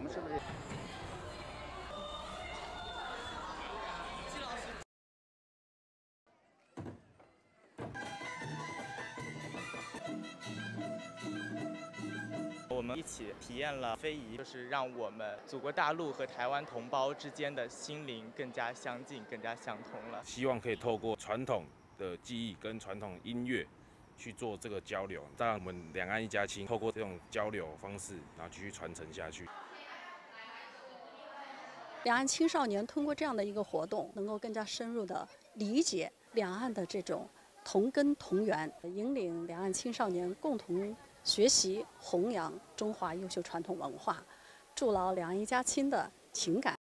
们是不是？我们一起体验了非遗，就是让我们祖国大陆和台湾同胞之间的心灵更加相近、更加相通了。希望可以透过传统的技艺跟传统音乐去做这个交流，让我们两岸一家亲，透过这种交流方式，然后继续传承下去。两岸青少年通过这样的一个活动，能够更加深入的理解两岸的这种同根同源，引领两岸青少年共同学习、弘扬中华优秀传统文化，筑牢两岸一家亲的情感。